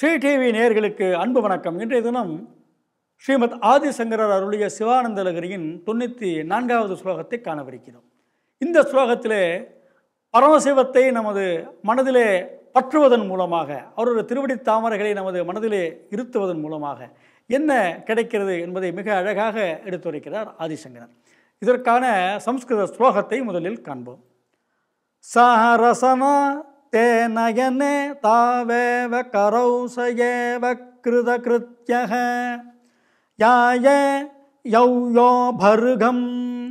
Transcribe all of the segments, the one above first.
Sri TV நேர்களுக்கு அன்பு வணக்கம். இன்றைய தினம் ஸ்ரீமத் ஆதிசங்கரர் அருளிய சிவானந்த லகரியின் தொண்ணூற்றி நான்காவது ஸ்லோகத்தை காணவிருக்கிறோம். இந்த ஸ்லோகத்திலே பரமசிவத்தை நமது மனதிலே பற்றுவதன் மூலமாக அவருடைய திருவடி தாமரைகளை நமது மனதிலே இருத்துவதன் மூலமாக என்ன கிடைக்கிறது என்பதை மிக அழகாக எடுத்துரைக்கிறார் ஆதிசங்கரர். இதற்கான சம்ஸ்கிருத ஸ்லோகத்தை முதலில் காண்போம். சஹரசனா தேனயனே தாவேவ கரௌசயேவ கிருதகிருத்யக. யாய யௌ யோ பருகம்.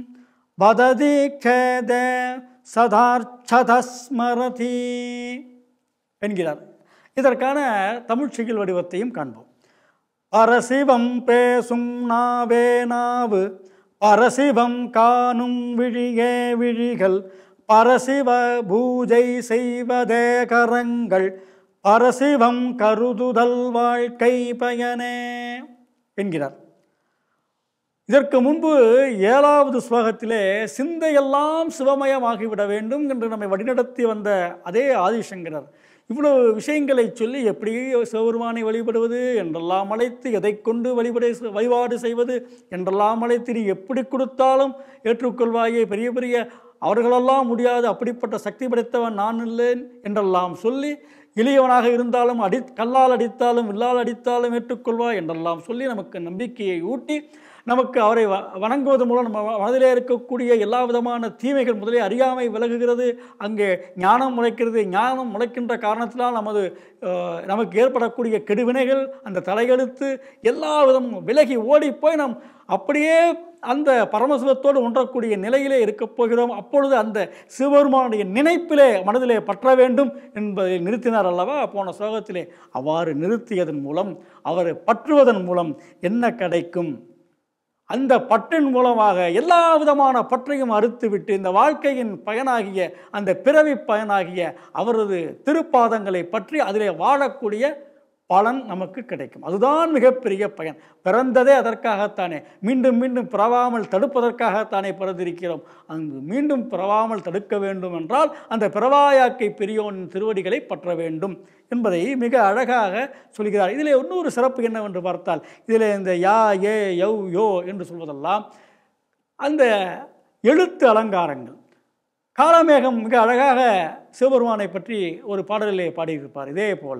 வததி கேதே சதார்ச்சதஸ்மரதி. என்கிறார். இதற்கான தமிழ் சிகில் வடிவத்தையும் காண்போம். பரசிவம் பேசும் நாவே நாவு. பரசிவம் காணும் விழியே விழிகள். பரசிவ பூஜை செய்வதே கரங்கள் பரசிவம் கருதுதல் வாழ்க்கை பயனே என்கிறார். இதற்கு முன்பு ஏழாவது ஸ்லோகத்திலே சிந்தையெல்லாம் சிவமயமாகிவிட வேண்டும் என்று நம்மை வழிநடத்தி வந்த அதே ஆதிசங்கரர். இவ்வளவு விஷயங்களை சொல்லி எப்படி சிவபெருமானை வழிபடுவது என்றெல்லாம் அழைத்து எதை கொண்டு வழிபடை வழிபாடு செய்வது என்றெல்லாம் அழைத்து நீ எப்படி கொடுத்தாலும் ஏற்றுக்கொள்வாயே பெரிய பெரிய அவர்களெல்லாம் முடியாது. அப்படிப்பட்ட சக்தி படைத்தவன் நான் இல்லேன் என்றெல்லாம் சொல்லி எளியவனாக இருந்தாலும் அடி கல்லால் அடித்தாலும் வில்லால் அடித்தாலும் ஏற்றுக்கொள்வா என்றெல்லாம் சொல்லி நமக்கு நம்பிக்கையை ஊட்டி நமக்கு அவரை வ வணங்குவது மூலம் நம்ம மனதிலே இருக்கக்கூடிய எல்லா விதமான தீமைகள் முதலே அறியாமை விலகுகிறது. அங்கே ஞானம் முளைக்கிறது. ஞானம் முளைக்கின்ற காரணத்தினால் நமது நமக்கு ஏற்படக்கூடிய கெடுவினைகள் அந்த தலையெழுத்து எல்லா விதமும் விலகி ஓடிப்போய் நாம் அப்படியே அந்த பரமசிவத்தோடு ஒன்றக்கூடிய நிலையிலே இருக்கப் போகிறோம். அப்பொழுது அந்த சிவபெருமானுடைய நினைப்பிலே மனதிலே பற்ற வேண்டும் என்பதை நிறுத்தினார் அல்லவா? போன ஸ்லோகத்திலே. அவ்வாறு நிறுத்தியதன் மூலம் அவரை பற்றுவதன் மூலம் என்ன கிடைக்கும்? அந்த பற்றின் மூலமாக எல்லா விதமான பற்றையும் அறுத்துவிட்டு இந்த வாழ்க்கையின் பயனாகிய அந்த பிறவி பயனாகிய அவரது திருப்பாதங்களை பற்றி அதிலே வாழக்கூடிய பலன் நமக்கு கிடைக்கும். அதுதான் மிகப்பெரிய பயன். பிறந்ததே அதற்காகத்தானே. மீண்டும் மீண்டும் பிறவாமல் தடுப்பதற்காகத்தானே பிறந்திருக்கிறோம். அங்கு மீண்டும் பிறவாமல் தடுக்க வேண்டும் என்றால் அந்த பிறவாயாக்கை பெரியோனின் திருவடிகளை பற்ற வேண்டும் என்பதை மிக அழகாக சொல்கிறார். இதில் இன்னொரு சிறப்பு என்னவென்று பார்த்தால் இதில் இந்த யா ஏ யௌ யோ என்று சொல்வதெல்லாம் அந்த எழுத்து அலங்காரங்கள். காலமேகம் மிக அழகாக சிவபெருமானை பற்றி ஒரு பாடலிலே பாடியிருப்பார். இதே போல.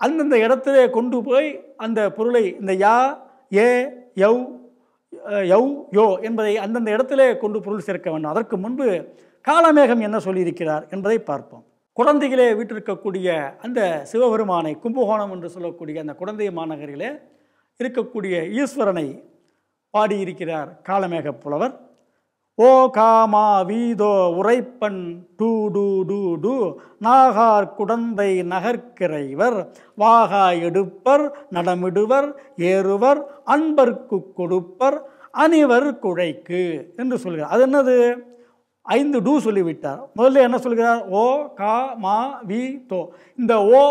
அந்தந்த இடத்துல கொண்டு போய் அந்த பொருளை இந்த யா ஏ யௌ யௌ யோ என்பதை அந்தந்த இடத்துல கொண்டு பொருள் சேர்க்க வேண்டும். அதற்கு முன்பு காலமேகம் என்ன சொல்லியிருக்கிறார் என்பதை பார்ப்போம். குழந்தைகளே வீட்டிருக்கக்கூடிய அந்த சிவபெருமானை கும்பகோணம் என்று சொல்லக்கூடிய அந்த குழந்தை மாநகரிலே இருக்கக்கூடிய ஈஸ்வரனை பாடியிருக்கிறார் காலமேக புலவர். ஓ காமா வீதோ உரைப்பன் டூ டூ டூ டூ நாகார் குடந்தை நகர்க்கிறைவர் வாகா எடுப்பர் நடமிடுவர் ஏறுவர் அன்பர்க்கு கொடுப்பர் அணிவர் குழைக்கு என்று சொல்கிறார். அது என்னது? ஐந்து டூ சொல்லிவிட்டார். முதல்ல என்ன சொல்கிறார்? ஓ கா மா வி தோ. இந்த ஓ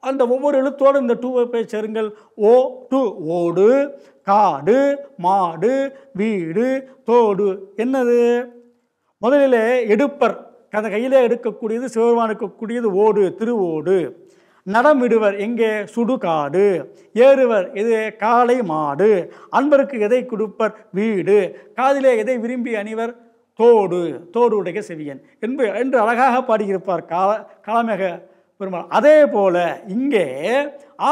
அந்த ஒவ்வொரு எழுத்தோடு இந்த டூவை போய் சேருங்கள். ஓ டு ஓடு காடு மாடு வீடு தோடு. என்னது? முதலில் எடுப்பர். அந்த கையிலே எடுக்கக்கூடியது சிவபெருமான் இருக்கக்கூடியது ஓடு திருவோடு. நடமிடுவர் எங்கே? சுடுகாடு. ஏறுவர் எது? காளை மாடு. அன்பருக்கு எதை கொடுப்பர்? வீடு. காதிலே எதை விரும்பி அணிவர்? தோடு. தோடு உடைய செவியன். என்று என்று அழகாக பாடியிருப்பார் கால காலமேக பெருமாள். அதே போல் இங்கே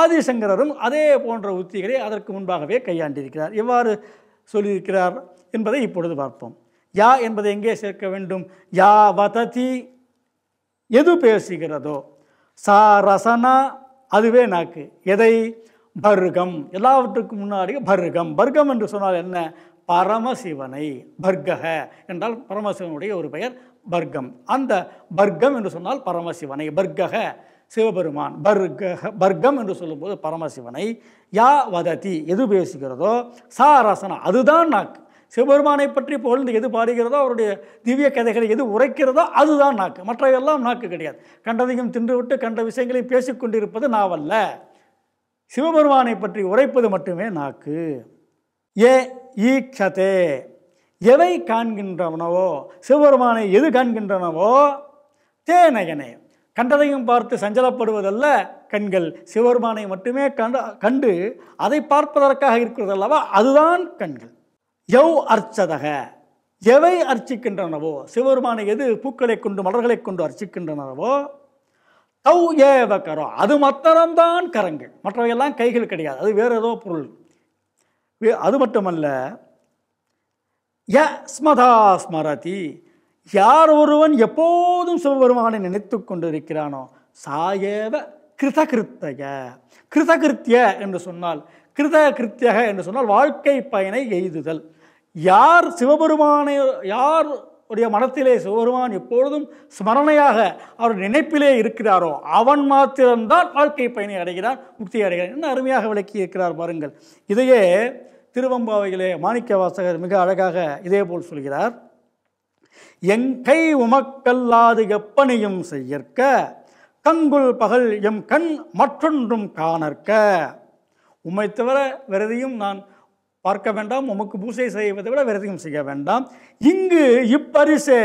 ஆதிசங்கரரும் அதே போன்ற உத்திகளை அதற்கு முன்பாகவே கையாண்டிருக்கிறார். எவ்வாறு சொல்லியிருக்கிறார் என்பதை இப்பொழுது பார்ப்போம். யா என்பதை எங்கே சேர்க்க வேண்டும்? யா வததி எது பேசுகிறதோ? சா ரசனா அதுவே நாக்கு. எதை? பர்கம். எல்லாவற்றுக்கும் முன்னாடி பர்கம். பர்கம் என்று சொன்னால் என்ன? பரமசிவனை பர்கக என்றால் பரமசிவனுடைய ஒரு பெயர் பர்கம். அந்த பர்கம் என்று சொன்னால் பரமசிவனை பர்கக சிவபெருமான். பர்க பர்கம் என்று சொல்லும்போது பரமசிவனை. யா வததி எது பேசுகிறதோ சா ரசனா அதுதான் நாக்கு சிவபெருமானை பற்றி புகழ்ந்து எது பாடுகிறதோ அவருடைய திவ்ய கதைகளை எது உரைக்கிறதோ அதுதான் நாக்கு. மற்றவையெல்லாம் நாக்கு கிடையாது. கண்டதையும் தின்றுவிட்டு கண்ட விஷயங்களையும் பேசிக்கொண்டிருப்பது நாவல்ல. சிவபெருமானை பற்றி உரைப்பது மட்டுமே நாக்கு. ஏ ஈக்ஷதே. எவை காண்கின்றனவோ சிவபெருமானை எது காண்கின்றனவோ தேனயனே. கண்டதையும் பார்த்து சஞ்சலப்படுவதல்ல கண்கள் சிவபெருமானை மட்டுமே கண்டு கண்டு அதை பார்ப்பதற்காக இருக்கிறது அல்லவா அதுதான் கண்கள். யவ் அர்ச்சதக. எவை அர்ச்சிக்கின்றனவோ சிவபெருமானை எது பூக்களை கொண்டு மலர்களை கொண்டு அர்ச்சிக்கின்றனவோ தௌ ஏவ கரோ. அது மாத்திரம்தான் கரங்கள். மற்றவையெல்லாம் கைகள் கிடையாது. அது வேறு ஏதோ பொருள். அது மட்டுமல்ல ய ஸ்மதா ஸ்மரதி யார் ஒருவன் எப்போதும் சிவபெருமானை நினைத்து கொண்டிருக்கிறானோ சாயேவ கிருதகிருத்தய. கிருதகிருத்திய என்று சொன்னால் கிருதகிருத்தியக என்று சொன்னால் வாழ்க்கை பயனை எய்துதல். யார் சிவபெருமானை யார் உடைய மனத்திலே சிவபெருமான் எப்பொழுதும் ஸ்மரணையாக அவர் நினைப்பிலே இருக்கிறாரோ அவன் மாத்திரம்தான் வாழ்க்கை பயனை அடைகிறார் முக்தி அடைகிறார் என்ன அருமையாக விளக்கி இருக்கிறார் பாருங்கள். இதையே திருவம்பாவையிலே மாணிக்க வாசகர் மிக அழகாக இதே போல் சொல்கிறார். எங்கை உமக்கல்லாது எப்பனையும் செய்யற்க கங்குல் பகல் எம் கண் மற்றொன்றும் காணற்க. உம்மை தவிர வேறெதையும் நான் பார்க்க வேண்டாம் உமக்கு பூசை செய்வதை விட வேறெதையும் செய்ய வேண்டாம். இங்கு இப்பரிசை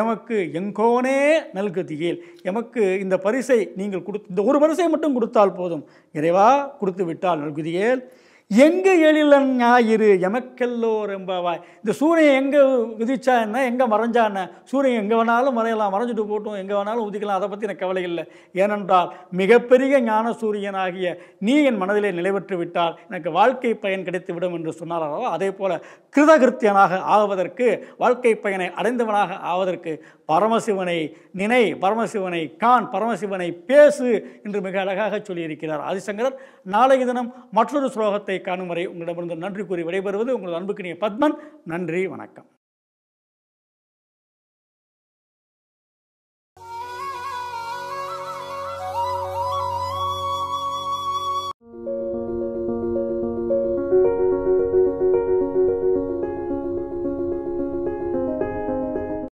எமக்கு எங்கோனே நல்குதியில். எமக்கு இந்த பரிசை நீங்கள் கொடுத்து இந்த ஒரு பரிசை மட்டும் கொடுத்தால் போதும். இறைவா கொடுத்து விட்டால் நல்குதியேல். எங்கு எழிலன் ஞாயிறு? எமக்கெல்லோ என்பவாய். இந்த சூரியன் எங்கே உதிச்சா என்ன? எங்கே மறைஞ்சா என்ன? சூரியன் எங்கே வேணாலும் மறையலாம். மறைஞ்சிட்டு போட்டும். எங்கே வேணாலும் உதிக்கலாம். அதை பற்றி எனக்கு கவலை இல்லை. ஏனென்றால் மிகப்பெரிய ஞான சூரியனாகிய நீ என் மனதிலே நிலைபெற்று விட்டால் எனக்கு வாழ்க்கை பயன் கிடைத்து விடும் என்று சொன்னாரோ அதே போல கிருதகிருத்தியனாக ஆவதற்கு வாழ்க்கை பயனை அடைந்தவனாக ஆவதற்கு பரமசிவனை நினை பரமசிவனை கான் பரமசிவனை பேசு என்று மிக அழகாக சொல்லியிருக்கிறார். ஆதிசங்கரர் நாளைய தினம் மற்றொரு ஸ்லோகத்தை காணும் வரை உங்களிடமிருந்து நன்றி கூறி விடைபெறுவது உங்களது அன்புக்கினிய பத்மன். நன்றி வணக்கம்.